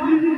Oh,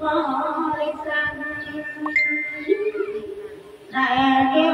ngồi xanh Lại kêu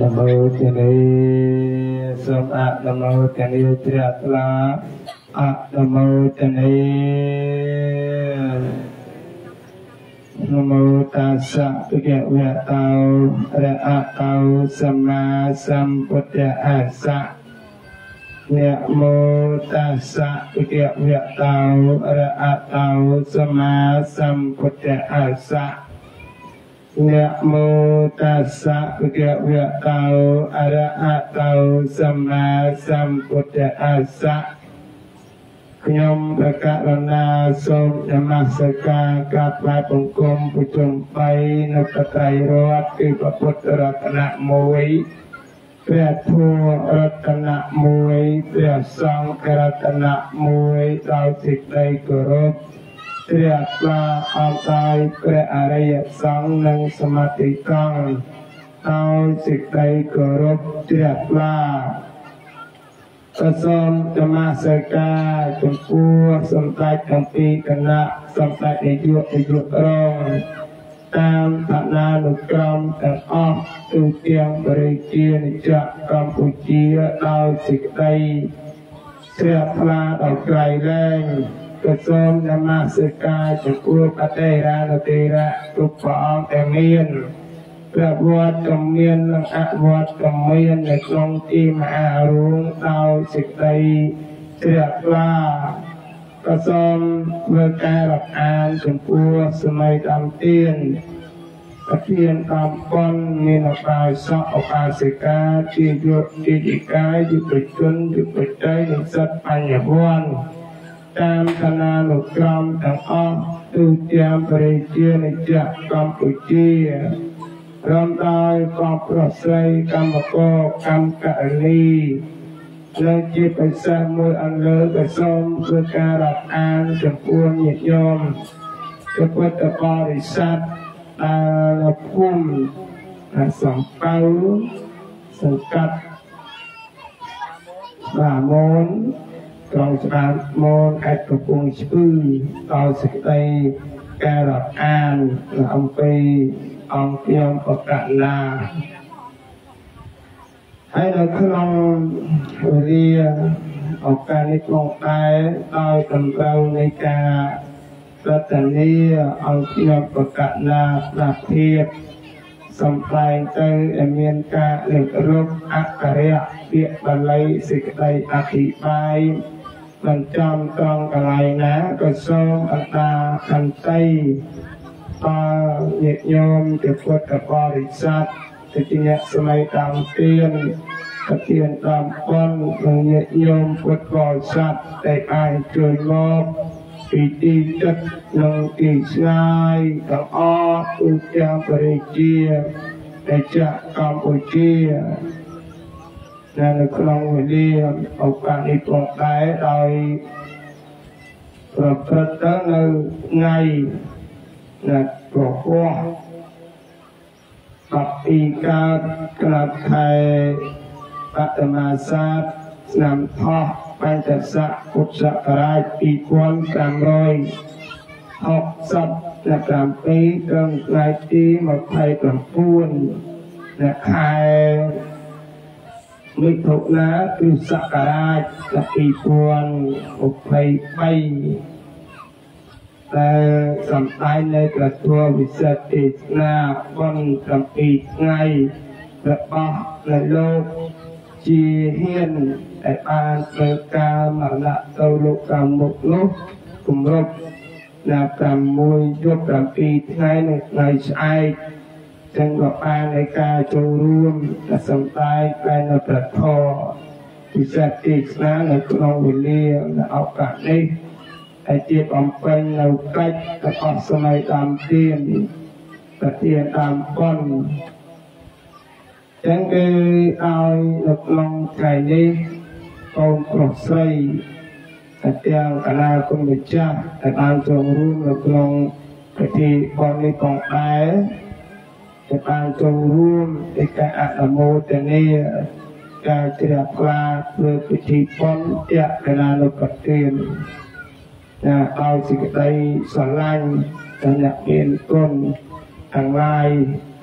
នមោទនីសូមអនមោទនីជ្រះថ្លាអនមោទនីនមោតាសៈទុគវៈតោរៈតោសម្មាសម្ពុទ្ធស្សៈនមោតាសៈទុគវៈតោរៈតោសម្មាសម្ពុទ្ធស្សៈ នមោតាសៈភគវៈតោអរហតោសម្មាសម្ពុទ្ធស្សៈខ្ញុំប្រកាសណាសូមនមស្ការក្រាបថ្វាយបង្គំពុជុំ3នៅកត្រៃរតគឺព្រះពុទ្ធរតនៈ1ព្រះធម៌រតនៈ1ព្រះសង្ឃរតនៈ1ដោយសេចក្តីគោរព ព្រះស្វាអបដោយព្រះអរិយសង្ឃនិងសមាធិកងដោយសេចក្តីគោរពព្រះស្វាក៏សូមធម្មសកាចំពោះសម្ដេចទាំងពីរគណៈសម្ដេចនាយកនាយករងតាមឋានានុក្រមទាំងអស់ទូទាំងបរិជានិច្ចកម្ពុជាដោយសេចក្តីជ្រះថ្លាដល់ក្រៃលែង ក៏សូមនមស្ការចំពោះបតេរានទេរៈគ្រប់ព្រះអង្គដែលមានព្រះវត្តក៏មាននិងអវត្តក៏មាននៅក្នុងទីមហារូងដោយសេចក្តីជ្រះថ្លាក៏សូមធ្វើការរាប់អានចំពោះសម័យដំទៀនប្រធានកំប៉ុនមានអបាយសក់អបាសិកាជាយុទ្ធជានិកាយយុទ្ធជនយុទ្ធតីនិស្សិតបញ្ញវន្ត តាមឋានានុក្រមទាំងអស់ទូទាំងប្រជានិច្ចកម្ពុជាព្រមដោយកងប្រុសស្រីកម្មករកម្មកនីនិងជាពិសេសមួយអន្លើក៏សូមធ្វើការរាប់អានចំពោះញាតិញោមជាពុទ្ធបរិស័ទដែលភូមិសំពៅសង្កាត់បាមូន ត្រង់ស្ដារមកខេត្តកំពង់ស្ពឺដល់សេចក្តីការរាប់អានអំពីអង្គខ្ញុំបកលាហើយនៅក្នុងវិរិយឱកាសនេះផងដែរដោយតម្រូវនៃការរតនីអង្គខ្ញុំប្រកាសណាប្រាភាពសំដែងទៅឲ្យមានការលើករកអក្សរៈពាក្យបាលីសេចក្តីអធិប្បាយ មិនចំត្រង់កន្លែងណាក៏សូមអត្តាខន្តីដល់ញាតិញោមជាពុទ្ធបរិស័ទទៅជាអ្នកសម័យតាមទានប្រទានតាមប៉ុននិងញាតិញោមពុទ្ធបរិស័ទដែលអាចជួយមកពីទីទឹកនិងទីស្ងាយទាំងអស់ទូទាំងប្រទេសជាដែលចាក់កម្ពុជា ដែលនៅក្នុងវេលាឱកាសនេះផងដែរដោយប្រព្រឹត្តទៅនៅថ្ងៃណាត់ប្រហោះបពីកើតក្លាត់ខែបតមាសាទឆ្នាំថោះបញ្ចស័កពុទ្ធសករាជ2560ឆ្នាំ7ត្រឹមថ្ងៃទី29នៅខែ មិថុនាគឺសករាជ2023ដែលសំដែងនៅក្រសួងវិសិទ្ធទេសនាបន7ថ្ងៃរបស់ព្រះលោកជាហ៊ានដែលបានធ្វើការមរណៈទៅលោកខាងមុខនោះគម្រប់ដល់6យប់7ថ្ងៃនៅថ្ងៃស្អែក ចឹងក៏បានในការចូលរួមដែលសំដែងតែនៅប្រធរពិសេសទីស្នានៅក្នុងវេលានៅឱកាសនេះហើយទៀតបំពេញនៅកិច្ចរបស់សម័យដើមទានប្រទានតាមប៉ុនចឹងគឺឲ្យនៅក្នុងថ្ងៃនេះកូនប្រុសស្រីតែទាំងកណាគុណម្ចាស់ដែលបានចូលរួមនៅក្នុងពិធីបុណ្យនេះផងដែរ ដែលបានចូលរួមในការអនុមោទនាការជ្រះថ្លាធ្វើពិធីបុណ្យតេកណានុប្រទានណាឲ្យសេចក្តីស្រឡាញ់ដល់អ្នកមានគុណទាំងឡាយ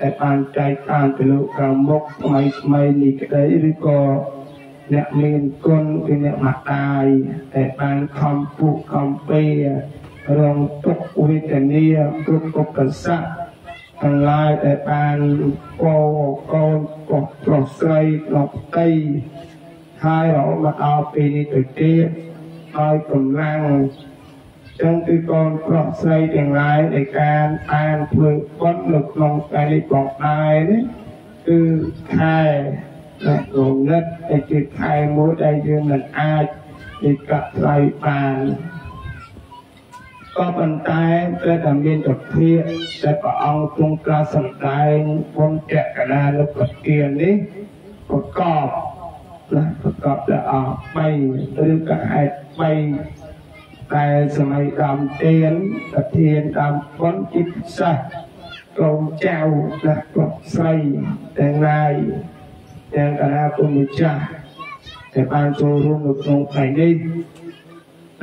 ដែលបានចែកឋានទៅលោកខាងមុខថ្មីថ្មីនេះក្តីឬក៏អ្នកមានគុណគឺអ្នកមកតាយតែបានខំពុះខំពេរងទុកវេទនាគ្រប់ឧបសគ្គ ទាំងឡាយដែលបានកកូនប្រុសប្រុសស្រីប្រុសប្តីហើយរហូតមកដល់ពេលនេះទៅទៀតដោយកម្លាំងចឹងគឺកូនប្រុសស្រីទាំងឡាយដែលការអានធ្វើបុណ្យនៅក្នុងកាលនេះបងដែរនេះគឺខែដែលរងឹតដែលជាខែមួយដែលយើងមិនអាចទីកថ្លៃបាន ក៏ប៉ុន្តែត្រូវតែមានទភាកដែលព្រះអង្គទ្រង់ត្រាស់សម្ដែងបុណ្យកកណានុប្រទាននេះប្រកបណាប្រកបដោយអស់3ឬក៏ហេតុ3តែសម័យដើមទានប្រធានដើមបុណ្យជាពិសេសកូនចៅណាប្រុសស្រីទាំងឡាយទាំងកណាគុណម្ចាស់ដែលបានចូលរួមនៅក្នុងថ្ងៃនេះ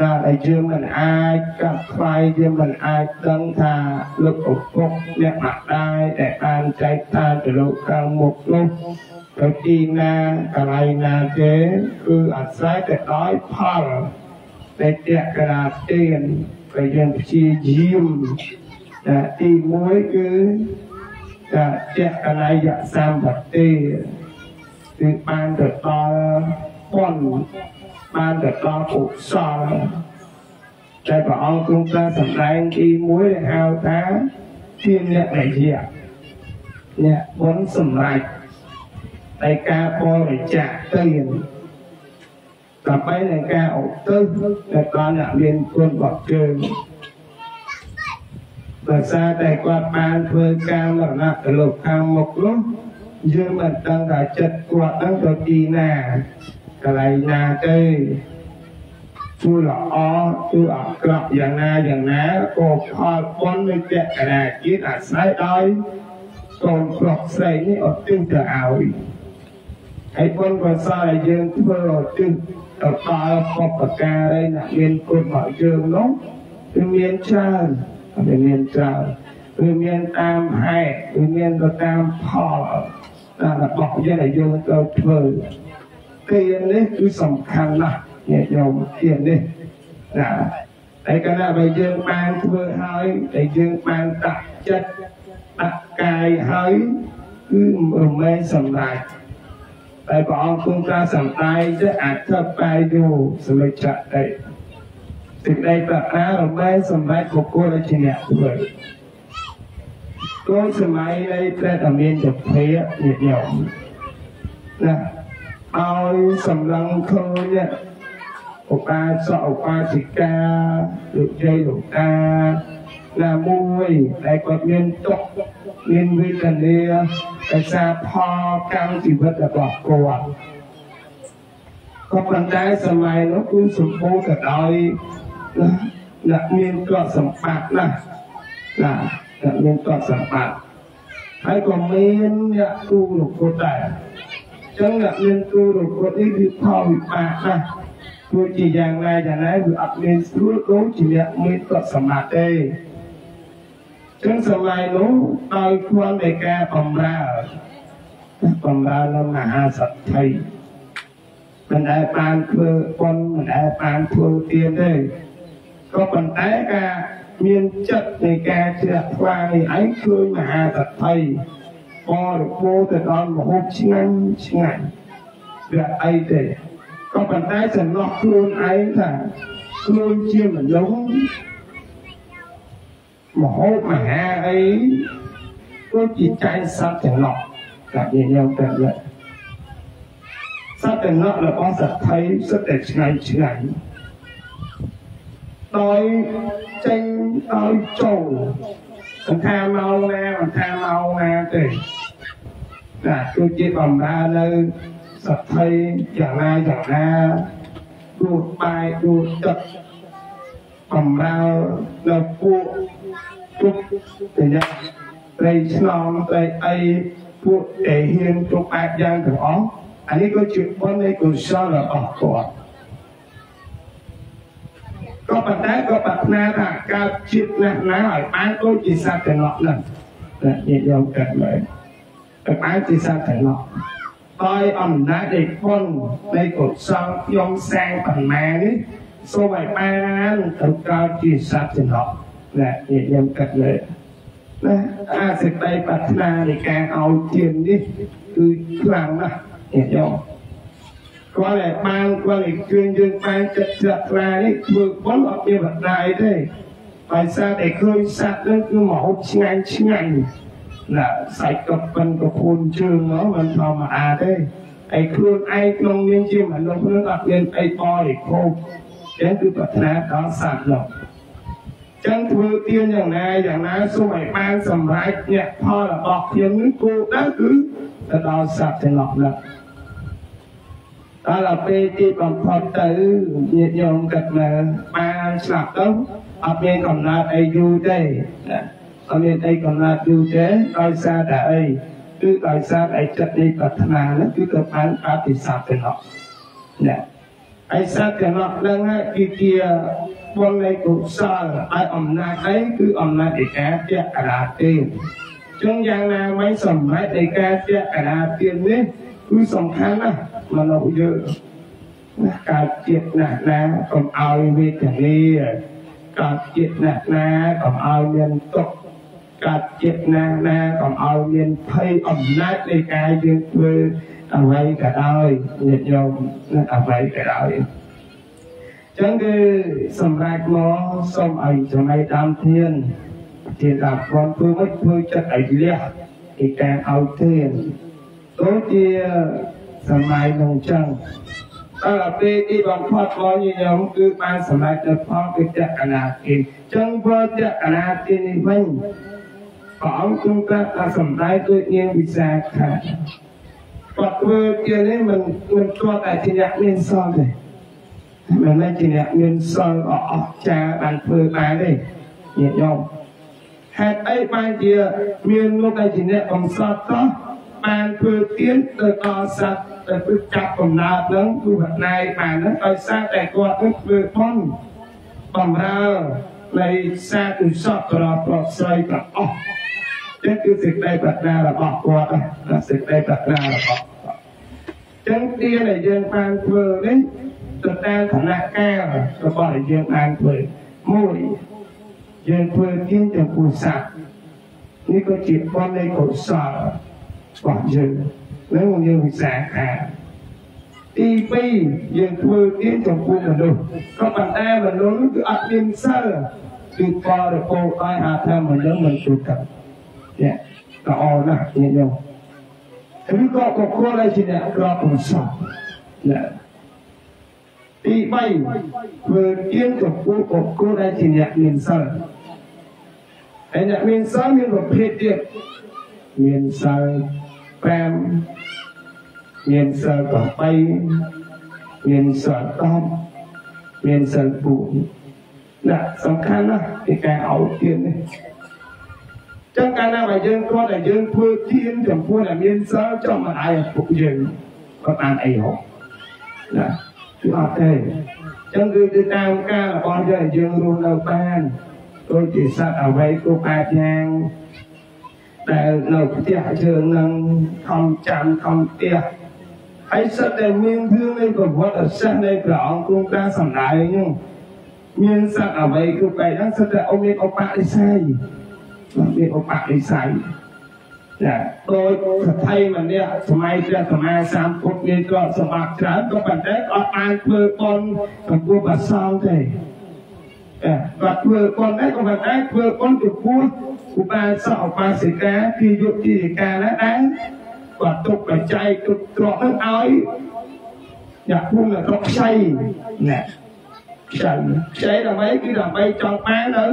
ដែលឲ្យយើងមិនអាចកាត់ខ្វាយយើងមិនអាចដឹងថាលោកឪពុកអ្នកម្ដាយដែលបានចែកឋានទៅលោកខាងមុខនោះទៅទីណាកន្លែងណាទេគឺអាស្រ័យទៅដោយផលដែលតេករាទានក៏យើងព្យាយាមតែទី1គឺតែតេករាយសម្បត្តិគឺបានទៅដល់បុណ្យ បានទៅដល់កុសលតែព្រះអង្គទ្រង់ត្រាស់សម្ដែងទី1ដែលហៅថាជាអ្នកដែលជាអ្នកបុណ្យសម្រេចតែការបរិច្ចាគទានដើម្បីនឹងការឧទ្ទិសដល់អ្នកមានគុណបកជើងដោយសារតែគាត់បានធ្វើការមរណៈទៅលោកខាងមុខនោះយើងមិនដឹងថាចិត្តគាត់នឹងទៅទីណា កន្លែងណាទេជួយល្អជួយអាក្រក់យ៉ាងណាយ៉ាងណាក៏ផលបុណ្យនៃតេកណាជាតិអាស្រ័យដោយកូនប្រុសស្រីនេះអត់ទិញទៅឲ្យហើយបុណ្យកុសលដែលយើងធ្វើអត់ទិញទៅដល់បបការីអ្នកមានគុណមកយើងនោះគឺមានច្រើនវាមានច្រើនវាមានតាមហេតុវាមានទៅតាមផលរបស់យើងដែលយើងត្រូវធ្វើ គៀននេះគឺសំខាន់ណាស់ញាតិញោមគៀននេះណាតែកាលណាបើយើងបានធ្វើហើយតែយើងបានដាក់ចិត្តដាក់កាយហើយគឺរមែងសម្រាប់តែព្រះអង្គគង់ការសំដែងទៅអធិបាយយោសម្លេចចតិសេចក្តីប្រាថ្នារមែងសម្រាប់បុគ្គលដែលជាអ្នកធ្វើគោលសម័យនៃព្រះតមានជាភេញាតិញោមណា ឲ្យសម្លឹងឃើញឧបាសកឧបាសិកាលោកយាយលោកតាណាមួយដែលគាត់មានទុកមានវេទនាដោយសារផលកម្មជីវិតរបស់គាត់ក៏ប៉ុន្តែសម័យនោះគឺសម្បូរទៅដោយអ្នកមានទ្រព្យសម្បត្តិណាស់ណាអ្នកមានទ្រព្យសម្បត្តិហើយក៏មានអ្នកគូរកុតដែរ ចឹងអ្នកមានគូរកុតនេះគឺផលវិបាកណាស់ទោះជាយ៉ាងណាយ៉ាងណាវាអត់មានស្រួលដូចជាអ្នកមានទ្រព្យសម្បត្តិទេចឹងសម័យនោះដោយគ្រាន់តែការបំរើបំរើនៅមហាសទ្ធិមិនដែលបានធ្វើបុណ្យមិនដែលបានធ្វើទានទេក៏ប៉ុន្តែការមានចិត្តនៃការជ្រះថ្លានេះឯងឃើញមហាសទ្ធិ បរិបូរទៅដល់មហូបឆ្ងាញ់ឆ្ងាញ់វាអីទេក៏ប៉ុន្តែសំណោះខ្លួនឯងថាខ្លួនជាមនុស្សមហូបមហាអីដូចជាចែកសត្វចំណោះតែយើងយកទៅយកសត្វចំណោះរបស់សត្វថៃសិតតែឆ្ងាញ់ឆ្ងាញ់ដោយចេញដោយចូល មិនថាម៉ោងណាមិនថាម៉ោងណាទេណាគឺជាបំរើនៅសត្វថៃយ៉ាងណាយ៉ាងណាដួសបាយដួសទឹកបំរើនៅពួកទុកប្រយ័ត្នត្រីឆ្លងត្រីអីពួកតែហ៊ានគ្រប់បែបយ៉ាងទាំងអស់អានេះក៏ជាបុណ្យនៃកុសលរបស់គាត់ ក៏ប៉ុន្តែក៏ប្រាថ្នាថាកើតជាតិណាស់ណាឲ្យបានដូចជាសត្វទាំងអស់ហ្នឹងតែញាតិញោមកាត់មើលតែបានជាសត្វទាំងអស់ដោយអំណាចនៃបុណ្យនៃកុសលខ្ញុំសាងបណ្ណានេះសូមឲ្យបានទៅកើតជាសត្វទាំងអស់ណាញាតិញោមកាត់លើណាអាសេចក្តីប្រាថ្នានៃការឲ្យទាននេះគឺខ្លាំងណាស់ញាតិញោម គាត់តែបានគាត់តែជឿនយើងបានចិត្តជ្រះថ្លានេះធ្វើបុណ្យអត់មានបណ្ដាយទេដោយសារតែឃើញសត្វនឹងគឺមកហូបឆ្ងាញ់ឆ្ងាញ់ណាសាច់ក៏ប៉ិនក៏ខូនជើងមកមិនធម្មតាទេឯខ្លួនឯងក្នុងនាមជាមនុស្សនឹងអត់មានអីបរិភោគចឹងគឺប្រាថ្នាដល់សត្វនោះចឹងធ្វើទានយ៉ាងណាយ៉ាងណាសូមឲ្យបានសម្រេចអ្នកផលរបស់ខ្ញុំនឹងគោលដៅគឺទៅដល់សត្វទាំងអស់នោះ ដល់ពេលទីបំផុតទៅញាតិញោមគិតមើលបានស្លាប់ទៅអត់មានកំណត់អីយូរទេអត់មានអីកំណត់យូរទេដោយសារតែអីគឺដោយសារអីចិត្តនៃប្រាថ្នានោះគឺទៅបានបតិស័តទៅនោះណាអីសត្វកណោះនឹងគឺជាបុណ្យនៃកុសលឲ្យអំណាចអីគឺអំណាចនៃការទក្រាទានចឹងយ៉ាងណាមិនសម្រេចនៃការទក្រាទាននេះគឺសំខាន់ណាស់ មនុស្សយើងណាកើតជាតិណាស់ណាកុំឲ្យវេទនាកើតជាតិណាស់ណាកុំឲ្យមានទុក្ខកើតចិត្តណាស់ណាកុំឲ្យមានភ័យអំណាចនៃការយើងធ្វើអ្វីក៏ដោយញាតិញោមនឹងអ្វីក៏ដោយចឹងគឺសម្រាប់មកសូមឲ្យចំណៃតាមធានធានដល់គាត់ធ្វើមិនធ្វើចិត្តឲ្យលះពីការឲ្យធានដូចជា សម័យនោះចឹងដល់ពេលទីបំផុតរបស់ញញោមគឺបានសម្រេចទៅផលគឺចក្រណាគិនចឹងព្រោះចក្រណាគិននេះវិញព្រះអង្គទ្រង់ត្រាស់ថាសម្ដែងដូចនាងវិសាខាគាត់ធ្វើជានេះមិនមិនគាត់តែជាអ្នកមានសល់ទេមិនមែនជាអ្នកមានសល់អអស្ចារ្យបានធ្វើបានទេញាតិញោមហេតុអីបានជាមានលោកដែលជាអ្នកកំសត់តោះបានធ្វើទៀនទៅដល់សត្វ ដែលព្រឹកចាប់កំណើតនឹងគឺវណ្ណៃបានហ្នឹងដោយសារតែគាត់នឹងធ្វើបុណ្យបំរើនៃសាទុសពប្រប្រស្រីទាំងអស់ចឹងគឺសេចក្តីប្រាថ្នារបស់គាត់ណាសេចក្តីប្រាថ្នារបស់ចឹងទានដែលយើងបានធ្វើនេះទៅតាមឋានៈកាលរបស់ដែលយើងបានធ្វើមួយយើងធ្វើទានចំពោះសត្វនេះក៏ជាបននៃកុសលរបស់យើង នឹងយើងវិសាខាទី2យើងធ្វើទានចំពោះមនុស្សក៏ប៉ុន្តែមនុស្សគឺអត់មានសិលគឺបរិពោគឲ្យអាថាមនុស្សមិនជួយกันចាក៏អរណាស់ញាតិញោមឬក៏បុគ្គលដែលជាអ្នកក្របកំសត់ណាទី3ធ្វើទានចំពោះបុគ្គលដែលជាអ្នកមានសិលហើយអ្នកមានសិលមានប្រភេទទៀតមានសិល 5មានសិល8មានសិល10មានសិល4ណាសំខាន់ណាស់ពីការអោបទាននេះចឹងកាលណាបើយើងគាត់តែយើងធ្វើទានចំពោះដែលមានសិលចំមិនអាយពុកយើងគាត់បានអីហ៎ណាគឺអត់ទេចឹងគឺទៅតាមការរបស់យើងយើងរស់នៅបានដូចជាសត្វអ្វីគ្រប់អាចយ៉ាង ដែលនៅផ្ទះយើងនឹងខំចាំខំផ្ទះហើយសិតតែមានរឿងនៃប្រវត្តិសាស្ត្រនៃព្រះអង្គគង់ការសម្ដែងហ្នឹងមានសត្វអ្វីគ្រប់បែបហ្នឹងសិតតែអុំមានឧបនិស្ស័យមានឧបនិស្ស័យចាដោយសថៃម្នាក់សម័យព្រះសម្មាសម្ពុទ្ធមានទ្រព្យសម្បត្តិច្រើនក៏ប៉ុន្តែអត់បានធ្វើបុណ្យចំពោះព្រះសង្ឃទេគាត់ធ្វើបុណ្យដែរក៏មិនដែរធ្វើបុណ្យចំពោះ ឧបាសកឧបាសិកាគឺយុទ្ធជាកាណាដែរគាត់ទុកបច្ច័យទុកទ្រព្យនឹងឲ្យអ្នកភូមិអ្នកខ្ចីណាខ្ចីខ្ចីដើម្បីគឺដើម្បីចង់បាននៅ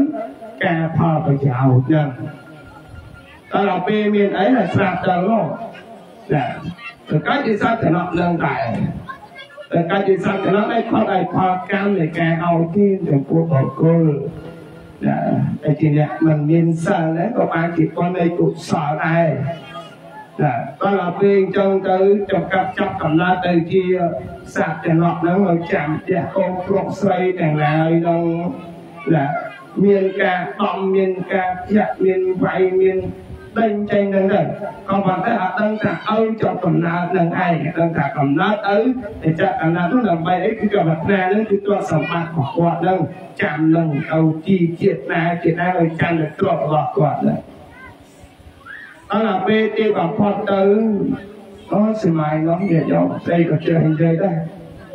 ការផលប្រយោជន៍ចឹងតើដល់ពេលមានអីហើយស្រាប់ទៅនោះចាប្រកាសជាសត្វតំណក់នឹងដែរតែកាច់ជាសត្វកណ្ដោដែលខុសឲ្យផលកម្មនៃការឲ្យទានចំពោះបុគ្គល ណាតែជាអ្នកមិនមានសិលដែរក៏បានជាផលនៃកុសលដែរចាដល់ដល់ពេលអញ្ចឹងទៅចំកាប់ចាប់កំណត់ទៅជាសត្វចំណក់ហ្នឹងឲ្យចាំផ្ទះកូនប្រុសស្រីទាំងឡាយហ្នឹងណាមានការដំមានការភ្ញាក់មានវាយមាន ដេញចេញនឹងទៅក៏ប៉ុន្តែអត់ដឹងថាឲ្យចប់កំណើតនឹងឯងដឹងថាកំណើតទៅតែចាក់កំណើតនោះដើម្បីអីគឺក៏ប្រាថ្នានឹងគឺទ្រព្យសម្បត្តិរបស់គាត់នឹងចាំនឹងឲ្យជីជាតិណាជាតិណាឲ្យចាំនឹងទ្រព្យរបស់គាត់ហ្នឹងអរពេលទីបំផុតទៅអូសម័យនោះនិយាយយកស្អីក៏ចេះនិយាយដែរ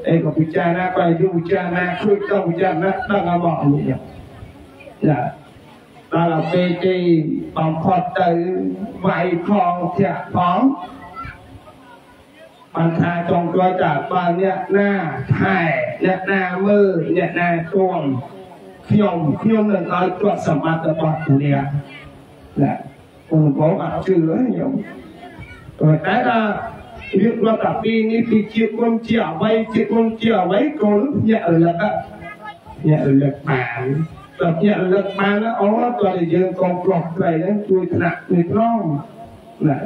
អីក៏ពិចារណាក៏យូរពិចារណាជួយទៅពិចារណាដឹងឲ្យមកនេះចា ដល់ពេលទីបំផុតទៅវាយផងធាក់ផងបានថាចង់ជួយតាបើអ្នកណាថែអ្នកណាមើលអ្នកណាទួមខ្ញុំខ្ញុំនឹងឲ្យទ្រព្យសម្បត្តិរបស់អ្នកណាពុំបងអត់ជឿខ្ញុំប៉ុន្តែថារៀបរាប់តាពីនេះពីជាតិមុនជាអ្វីជាតិមុនជាអ្វីកូនញាក់រលឹកញាក់រលឹកបាន តែជារលឹកបានអូតើយើងកងប្រុសស្រីហ្នឹងជួយថ្នាក់ជួយត្រង់ណា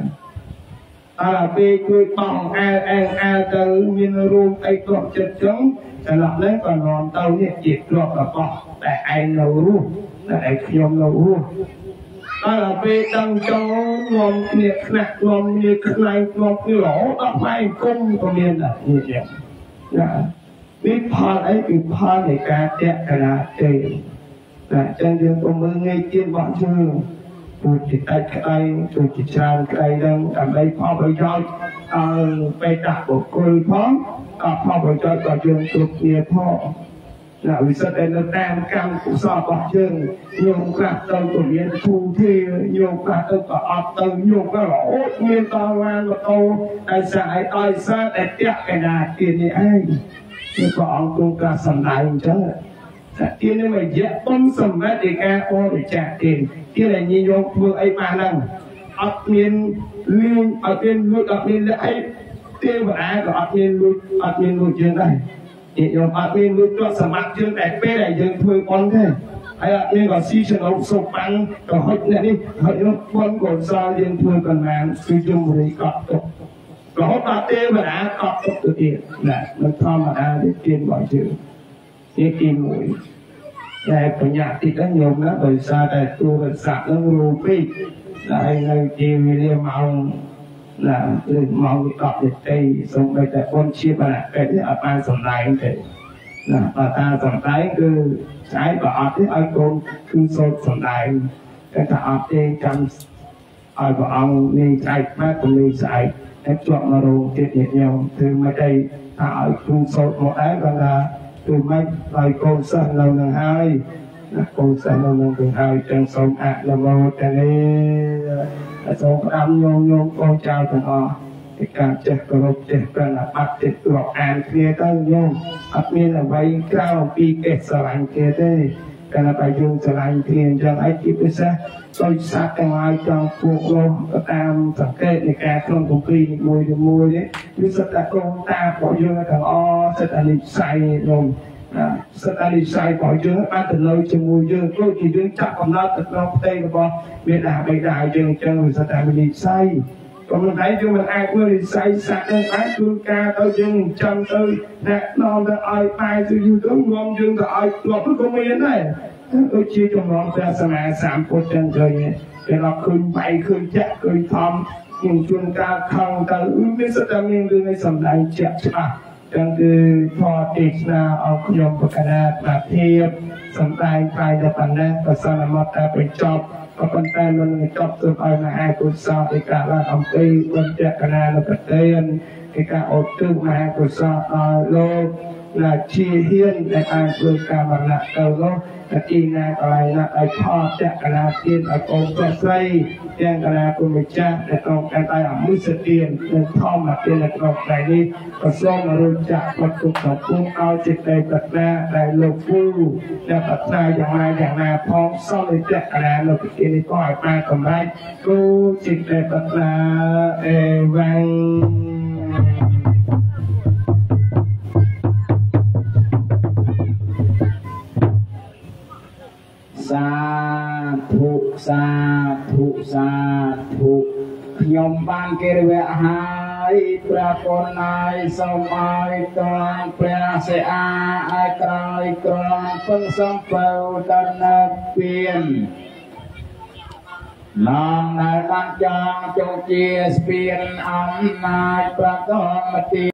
អើពេលជួយបងអែអែអែទៅមានរួមអីក្របចិត្តចឹងចន្លោះហ្នឹងក៏នាំទៅនេះជាក្របរបស់តែឯងនៅរស់តែឯងខ្ញុំនៅរស់ដល់ពេលដឹងចង់នាំគ្នាខ្នះនាំគ្នាខ្លែងនាំគ្នារហូតដល់ផ្នែកគុំក៏មានដែរនេះចឹងណានេះផលអីគឺផលនៃការតេកណាទេ តែចឹងយើងក៏មើលងាយទៀនបោះជើងទូជាដាច់ក្តីទូជាច្រើនក្តីនឹងដើម្បីផលប្រយោជន៍ឲ្យបេតបុគ្គលផងក៏ផលប្រយោជន៍ក៏យើងគ្រប់គ្នាផងណាវិសិទ្ធដែលនៅតាមកម្មកុសលរបស់យើងញោមខ្លះទៅក៏មានធូធាញោមខ្លះទៅក៏អត់ទៅញោមក៏រហូតមានតឡានម៉ូតូដែលសាយឲ្យសារតែផ្ទះកណ្ដាលទៀននេះឯងគឺព្រះអង្គគង់ការសម្ដែងអញ្ចឹង ទាននឹងរយៈបុណ្យសម្បត្តិនៃការបរិច្ចាគទានទានដែលញញោមធ្វើអីបានហ្នឹងអត់មានលៀងអត់មានលួចអត់មានលះអីទេវតាក៏អត់មានលួចអត់មានលួចយើងដែរញាតិញោមអត់មានលួចទ្រព្យសម្បត្តិយើងតែពេលដែលយើងធ្វើបុណ្យទេហើយអត់មានក៏ស៊ីចំណុកសុបបាំងក៏ហុចអ្នកនេះហុចនោះបុណ្យកុសលយើងធ្វើកន្លងគឺយមរីកក់ទុករហូតដល់ទេវតាកក់ទុកទៅទៀតណាមិនធម្មតាទេទានរបស់យើងជាទី1 តែបញ្ញាតិកញោមណាដោយសារតែទូរស័ព្ទនឹងរូបពេកហើយនៅជាវេលាម៉ោងណាឬម៉ោង10នាទីសូម្បីតែបុនជាបរកិច្ចអត់បានសម្ដែងទេណាបើតាសំដែងគឺស្អែកបើអត់ទេឲ្យកូនគឺសូត្រសំដែងតែថាអត់ទេចាំឲ្យព្រះអង្គនេះស្អែកមកគំនីស្អែកតែជាប់មករោងទៀតញាតិញោមគឺមិនអីថាឲ្យគ្រូសូត្រមកដែរគាត់ថា គឺមិនឲ្យកូនសិស្សនៅនឹងហើយកូនសិស្សនៅនឹងទៅហើយចឹងសូមអនុមោទនាសូមផ្ដាំញោមញោមកូនចៅទាំងអស់ពីការចេះគោរពចេះប្រណិប័តចេះរាប់អានគ្នាទៅញោមអត់មានអ្វីក្រៅអំពីកិច្ចស្រឡាញ់គ្នាទេកាលណាយើងស្រឡាញ់គ្នាអញ្ចឹងឯទីពិសេស ដោយសត្វទាំងឡាយ trong ពួកលោកទៅតាមសង្កេតនៃការក្នុងគម្ពីរមួយមួយនេះវាសិតតែកូនតារបស់យើងទាំងអស់សិតតែនិស័យញោមសិតតែនិស័យរបស់យើងបានទៅនៅជាមួយយើងដូចជាយើងចាប់កំណត់ទៅក្នុងផ្ទៃរបស់មេដាបេដាយើងអញ្ចឹងវាសិតតែនិស័យក៏មិនដែរយើងមិនអាចធ្វើនិស័យសត្វនឹងអាចជួនកាលទៅយើងចាំទៅអ្នកនាំទៅឲ្យបាយទៅយូរទៅងំយើងទៅឲ្យធ្លាប់ក៏មានដែរ ដូចជាចំណងព្រះសម្មាសម្ពុទ្ធចឹងឃើញគេរកឃើញបាយឃើញចាក់ឃើញធំជាងជួនកាលខំទៅមានសិតតែមានរឿងនៃសម្ដែងជាក់ច្បាស់ចឹងគឺធម៌ទេសនាអង្គខ្ញុំប្រកាសថាភាពសម្ដែងកាយតែប៉ុណ្ណេះក៏សន្មតតែបញ្ចប់ក៏ប៉ុន្តែមិននឹងចប់ទៅឲ្យមហាគុសលឯកឡើងអំពីបុណ្យកណានៅប្រទេសឯកអត់ទិមហាគុសលដល់លោក là chia hiên để ai vừa cả mặt nạ cầu đó là chi na còn lại là ai kho chạy cả là tiền ở con có xây tiền cả là cùng mình cha để con cái tay ở mũi sự tiền nên kho mà tiền là con này đi có số mà luôn chặt một cục một cung ao chỉ đầy bật ra đại lục phu để bật ra dạng này dạng nào phong sau này chạy cả là lục cái tiền đi có hỏi ba cầm bay cô chỉ đầy bật ra vang សា គេរវៈហើយព្រះគុណហើយសូមឲ្យតងព្រះសិអាឲ្យក្រោយក្រងពឹងសំពៅដល់នៅពៀននងដែលបានចងចូលជាស្ពានអំណាចប្រកបមតិ